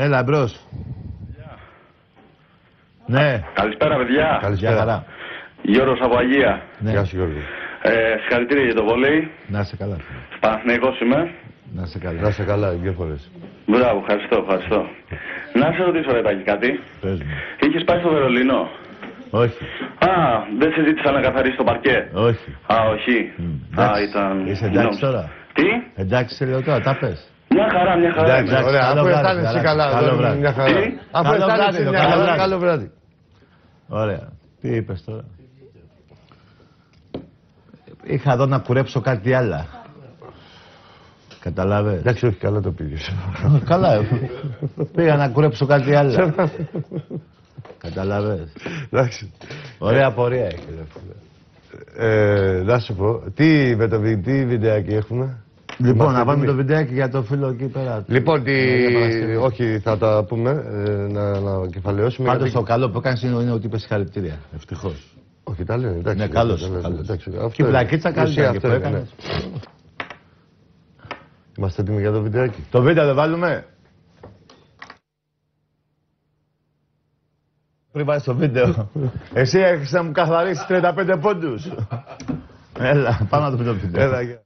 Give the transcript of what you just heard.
Έλα, μπρος. Ναι, Καλησπέρα, παιδιά. για Καλησπέρα. χαρά. Γιώργος από Αγία. Ναι. Γεια σου Γιώργο. Ε, συγχαρητήρια για το βολέι. Να είσαι καλά. Παναθηναϊκός είμαι. Να είσαι καλά. Να είσαι καλά, δύο φορές. Μπράβο, ευχαριστώ, ευχαριστώ. Να σε ρωτήσω, ρε Τάκη, κάτι. Πες μου. Είχες πάει στο Βερολίνο; Όχι, Α, δεν σε ζήτησα να καθαρίσει το παρκέ. όχι. Α, όχι. Μμ, Α, εντάξει. ήταν... Είσαι εντάξει νόμιζα. τώρα; Τι; Εντάξει, σε λέω τώρα, τα πες. Μια χαρά, μια χαρά. Εντάξει, είμαι. Ωραία, καλό αφού βράδυ, αισθάνεσαι καλά. καλά, Καλό εδώ είναι βράδυ. μια χαρά. Τι; Αφού Καλό αισθάνεσαι βράδυ, μια καλό χαρά, βράδυ. καλό βράδυ. Ωραία. Τι είπες τώρα; Είχα εδώ να κουρέψω κάτι άλλα. Καταλάβες; Εντάξει, όχι, καλά το πήγες. Καλά. ε. Πήγα να κουρέψω κάτι άλλο. Καταλάβες; Εντάξει. Ωραία πορεία έχει. ρε φίλε. Ε, να σου πω, τι με το βι- τι βιντεάκι έχουμε. Λοιπόν, Είμαστε να πάμε έτοιμοι. το βιντεάκι για το φίλο εκεί πέρα. Λοιπόν, τι... Για Παρασκευή. όχι, θα τα πούμε, ε, να, να κεφαλαιώσουμε. Πάντως γιατί- το καλός που έκανες είναι, είναι ότι είπες συγχαρητήρια. Ευτυχώς. Όχι, τα λένε, εντάξει. Είναι καλός, τα λένε, καλός. εντάξει, Και αυτό η είναι. πλακίτσα καλή Ουσία ήταν και αυτό που είναι, έκανες. ναι. Είμαστε έτοιμοι για το βιντεάκι. Το βίντεο το βάλουμε. Πριν βάλεις το βίντεο. Εσύ έχεις να μου καθαρίσεις 35 πόντους. Έλα, πάμε να το πει το βίντεο. Έλα, γεια.